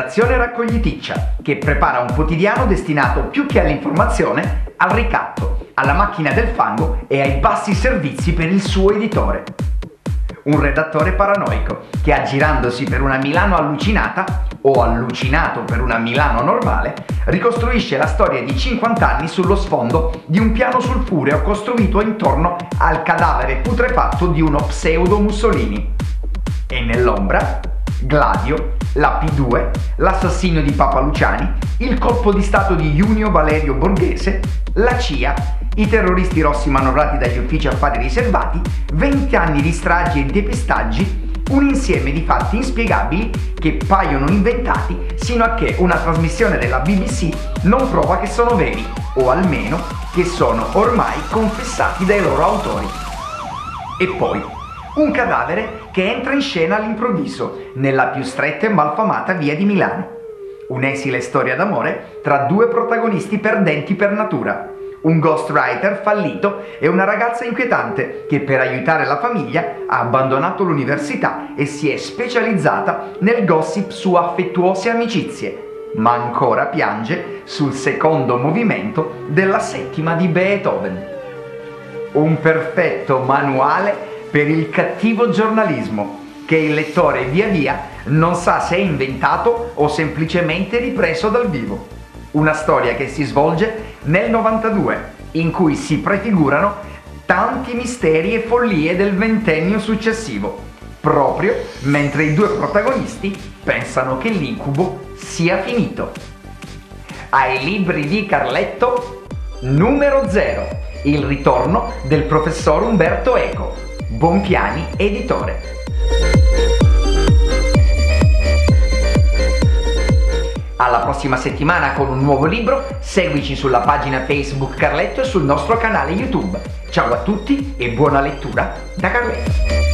redazione raccogliticcia che prepara un quotidiano destinato più che all'informazione al ricatto, alla macchina del fango e ai bassi servizi per il suo editore. Un redattore paranoico che aggirandosi per una Milano allucinata o allucinato per una Milano normale, ricostruisce la storia di 50 anni sullo sfondo di un piano sulfureo costruito intorno al cadavere putrefatto di uno pseudo Mussolini. E nell'ombra, Gladio, la P2, l'assassinio di Papa Luciani, il colpo di stato di Junio Valerio Borghese, la CIA, i terroristi rossi manovrati dagli uffici affari riservati, 20 anni di stragi e depistaggi, un insieme di fatti inspiegabili che paiono inventati sino a che una trasmissione della BBC non prova che sono veri, o almeno che sono ormai confessati dai loro autori. E poi, un cadavere che entra in scena all'improvviso nella più stretta e malfamata via di Milano. Un'esile storia d'amore tra due protagonisti perdenti per natura un ghostwriter fallito e una ragazza inquietante che per aiutare la famiglia ha abbandonato l'università e si è specializzata nel gossip su affettuose amicizie, ma ancora piange sul secondo movimento della settima di Beethoven. Un perfetto manuale per il cattivo giornalismo che il lettore via via non sa se è inventato o semplicemente ripreso dal vivo. Una storia che si svolge nel 92, in cui si prefigurano tanti misteri e follie del ventennio successivo, proprio mentre i due protagonisti pensano che l'incubo sia finito. Ai libri di Carletto, numero 0, il ritorno del professor Umberto Eco, Bonpiani editore. Alla prossima settimana con un nuovo libro, seguici sulla pagina Facebook Carletto e sul nostro canale YouTube. Ciao a tutti e buona lettura da Carletto.